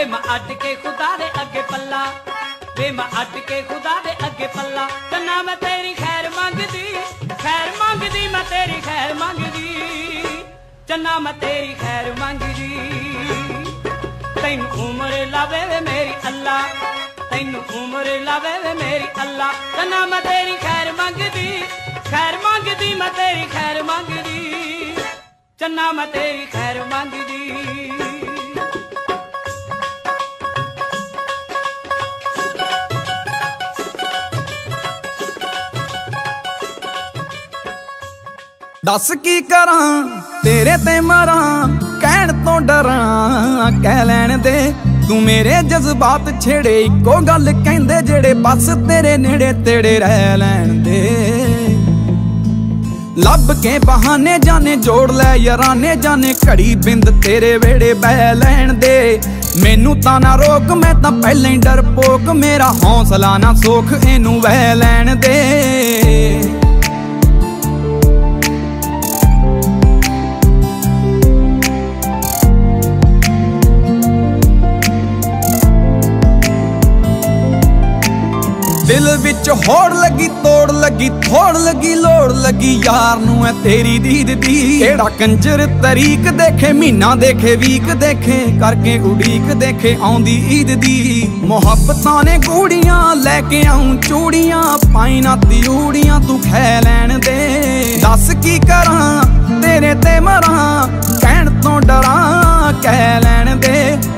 ਵੇ ਮੈਂ ਅੱਡ ਕੇ ਖੁਦਾ ਦੇ ਅੱਗੇ ਪੱਲਾ। ਵੇ ਮੈਂ ਅੱਡ ਕੇ ਖੁਦਾ ਦੇ ਅੱਗੇ ਪੱਲਾ। ਤੰਨਾ ਮੈਂ ਤੇਰੀ ਖੈਰ ਮੰਗਦੀ ਖੈਰ ਮੰਗਦੀ, ਮੈਂ ਤੇਰੀ ਖੈਰ ਮੰਗਦੀ। ਚੰਨਾ ਮੈਂ ਤੇਰੀ ਖੈਰ ਮੰਗਦੀ। ਤੈਨੂੰ ਉਮਰ ਲਾਵੇ ਵੇ ਮੇਰੀ ਅੱਲਾ। ਤੈਨੂੰ ਉਮਰ ਲਾਵੇ ਵੇ ਮੇਰੀ ਅੱਲਾ। ਤੰਨਾ ਮੈਂ ਤੇਰੀ ਖੈਰ ਮੰਗਦੀ ਖੈਰ ਮੰਗਦੀ, ਮੈਂ ਤੇਰੀ ਖੈਰ ਮੰਗਦੀ। ਚੰਨਾ ਮੈਂ ਤੇਰੀ ਖੈਰ ਮੰਗਦੀ। ਦੱਸ ਕੀ ਕਰਾਂ? ਤੇਰੇ ਤੇ ਮਰਾਂ, ਕਹਿਣ ਤੋਂ ਡਰਾਂ। ਕਹਿ ਲੈਣ ਦੇ, ਤੂੰ ਮੇਰੇ ਜਜ਼ਬਾਤ ਛੇੜੇ। ਇੱਕੋ ਗੱਲ ਕਹਿੰਦੇ, ਜਿਹੜੇ ਬਸ ਤੇਰੇ ਨੇੜੇ ਤੇੜੇ ਰਹਿ ਲੈਣ ਦੇ। ਲੱਭ ਕੇ ਬਹਾਨੇ ਜਾਣੇ ਜੋੜ ਲੈ ਯਾਰਾਨੇ ਜਾਣੇ ਘੜੀ ਬਿੰਦ ਤੇਰੇ ਵੇੜੇ ਬਹਿ ਲੈਣ ਦੇ। ਮੈਨੂੰ ਤਾਂ ਨਾ ਰੋਕ, ਮੈਂ ਤਾਂ ਪਹਿਲਾਂ ਹੀ ਡਰਪੋਕ ਮੇਰਾ ਹੌਸਲਾ ਨਾ ਸੋਖ, ਇਹਨੂੰ ਵਹਿ ਲੈਣ ਦੇ। ਦਿਲ ਵਿੱਚ ਹੋੜ ਲੱਗੀ, ਤੋੜ ਲੱਗੀ, ਥੋੜ ਲੱਗੀ, ਲੋੜ ਲੱਗੀ, ਯਾਰ ਨੂੰ ਐ ਤੇਰੀ ਦੀਦ ਦੀ। ਕਿਹੜਾ ਕੰਜਰ ਤਰੀਕ ਦੇਖੇ, ਮਹੀਨਾ ਦੇਖੇ, ਵੀਕ ਦੇਖੇ, ਕਰਕੇ ਉਡੀਕ ਦੇਖੇ, ਆਉਂਦੀ ਈਦ ਦੀ। ਮੁਹੱਬਤਾਂ ਨੇ ਗੂੜੀਆਂ ਲੈ ਕੇ ਆਉਂ ਚੂੜੀਆਂ, ਪਾਈ ਨਾ ਤਿਊੜੀਆਂ ਤੂੰ ਖੈ ਲੈਣ ਦੇ। ਦੱਸ ਕੀ ਕਰਾਂ, ਤੇਰੇ ਤੇ ਮਰਾਂ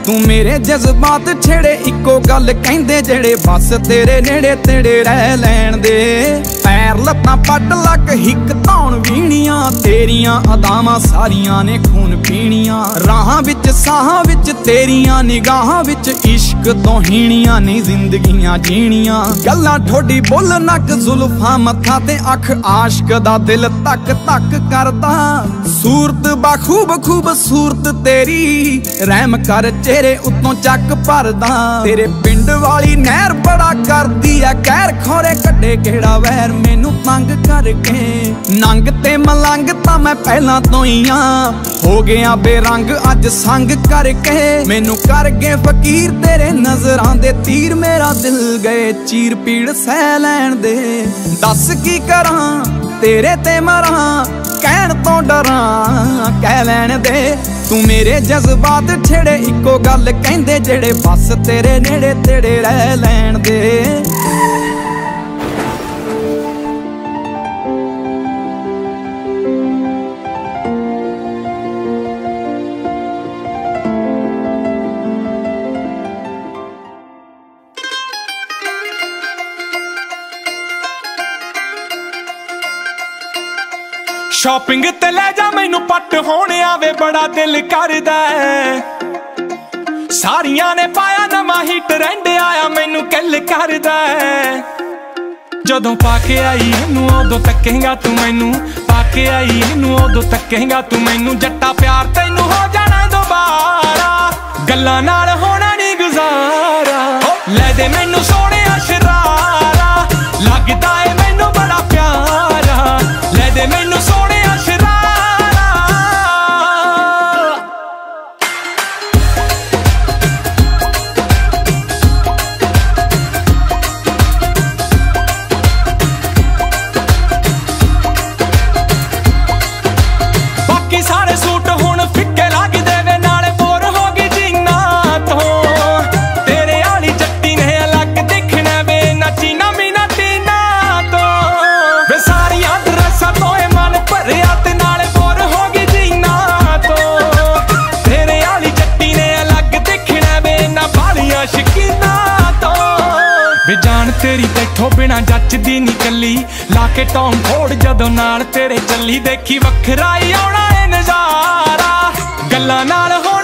ਤੂੰ ਮੇਰੇ ਜਜ਼ਬਾਤ ਛੇੜੇ, ਇੱਕੋ ਗੱਲ ਕਹਿੰਦੇ ਜਿਹੜੇ ਬਸ ਤੇਰੇ ਨੇੜੇ ਤੇੜੇ ਰਹਿ ਲੈਣ ਦੇ। ਲੱਤਾਂ ਪੱਟ ਲੱਕ ਹਿੱਕ ਧੌਣ ਵੀਣੀਆਂ। ਤੇਰੀਆਂ ਅਦਾਵਾਂ ਸਾਰੀਆਂ ਨੇ ਖੂਨ ਪੀਣੀਆਂ। ਰਾਹਾਂ ਵਿੱਚ, ਸਾਹਾਂ ਵਿੱਚ, ਤੇਰੀਆਂ ਨਿਗਾਹਾਂ ਵਿੱਚ ਇਸ਼ਕ ਤੋਂ ਹੀਣੀਆਂ ਨੇ ਜ਼ਿੰਦਗੀਆਂ ਜੀਣੀਆਂ। ਗੱਲਾਂ ਠੋਡੀ ਬੁੱਲ ਨੱਕ, ਜ਼ੁਲਫਾਂ ਮੱਥਾ ਤੇ ਅੱਖ, ਆਸ਼ਕ ਦਾ ਦਿਲ ਤੱਕ ਤੱਕ ਕਰਦਾ। ਸੂਰਤ ਬਾਖੂਬ, ਖੂਬ ਸੂਰਤ ਤੇਰੀ, ਰਹਿਮ ਕਰ ਚਿਹਰੇ ਉਤੋਂ ਚੱਕ ਭਰਦਾ। ਤੇਰੇ ਪਿੰਡ ਵਾਲੀ ਨਹਿਰ ਬੜਾ ਕਰਦੀ ਐ ਕਹਿਰ ਖੋਰੇ ਕੱਢੇ ਕਿਹੜਾ ਵੈਰ ਮੈਨੂੰ ਤੰਗ ਕਰਕੇ। ਨੰਗ ਤੇ ਮਲੰਗ ਤਾਂ ਮੈਂ ਪਹਿਲਾਂ ਤੋਂ ਹੀ ਆ। ਹੋ ਗਿਆ ਬੇਰੰਗ, ਅੱਜ ਸੰਗ ਕਰਕੇ। ਮੈਨੂੰ ਕਰ ਗਏ ਫਕੀਰ, ਤੇਰੇ ਨਜ਼ਰਾਂ ਦੇ ਤੀਰ। ਮੇਰਾ ਦਿਲ ਗਏ ਚੀਰ ਪੀੜ ਸਹਿ ਲੈਣ ਦੇ। ਦੱਸ ਕੀ ਕਰਾਂ, ਤੇਰੇ ਤੇ ਮਰਾਂ। ਕਹਿਣ ਤੋਂ ਡਰਾਂ, ਕਹਿ ਲੈਣ ਦੇ। ਤੂੰ ਮੇਰੇ ਜਜ਼ਬਾਤ ਛੇੜੇ, ਇੱਕੋ ਗੱਲ ਕਹਿੰਦੇ ਜਿਹੜੇ ਬਸ ਤੇਰੇ ਨੇੜੇ ਤੇੜੇ ਰਹਿ ਲੈਣ ਦੇ। ਸ਼ਾਪਿੰਗ ਤੇ ਲੈ ਜਾ, ਮੈਨੂੰ ਪੱਟ ਹੋਣ ਆਵੇ, ਬੜਾ ਦਿਲ ਕਰਦਾ ਸਾਰੀਆਂ ਨੇ ਪਾਇਆ, ਨਵਾਂ ਹੀ ਟ੍ਰੈਂਡ ਆਇਆ, ਮੈਨੂੰ ਕਿੱਲ ਕਰਦਾ ਜਦੋਂ ਪਾ ਕੇ ਆਈ ਇਹਨੂੰ, ਉਦੋਂ ਤੱਕੇਗਾ ਤੂੰ ਮੈਨੂੰ। ਪਾ ਕੇ ਆਈ ਇਹਨੂੰ, ਉਦੋਂ ਤੱਕੇਗਾ ਤੂੰ ਮੈਨੂੰ। ਜੱਟਾ ਪਿਆਰ ਤੈਨੂੰ ਹੋ ਜਾਣਾ ਦੁਬਾਰਾ। ਗੱਲਾਂ ਨਾਲ ਹੋਣਾ ਨਹੀਂ ਗੁਜ਼ਾਰਾ। ਲੈ ਦੇ ਮੈਨੂੰ ਜਾਣ ਤੇਰੀ ਬੈਠੋ ਬਿਨਾ ਜੱਚਦੀ ਨੀ ਕੱਲੀ ਲਾ ਕੇ ਟੌਮ ਫੋੜ ਜਦੋਂ ਨਾਲ ਤੇਰੇ ਚੱਲੀ। ਦੇਖੀ ਵੱਖਰਾ ਹੀ ਆਉਣਾ ਏ ਨਜ਼ਾਰਾ। ਗੱਲਾਂ ਨਾਲ ਹੋਣ